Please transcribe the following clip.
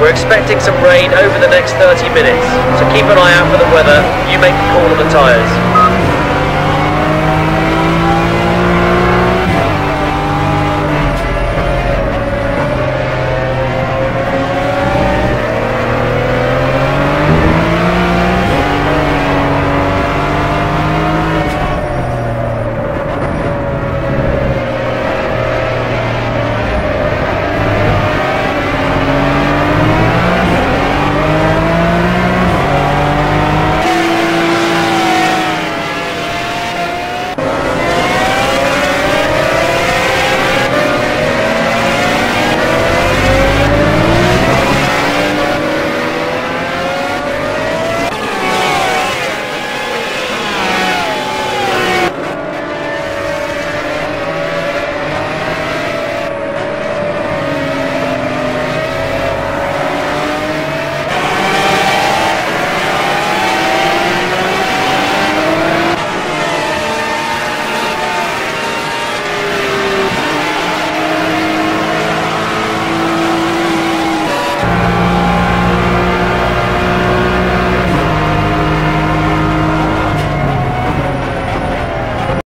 We're expecting some rain over the next 30 minutes, so keep an eye out for the weather. You make the call on the tyres.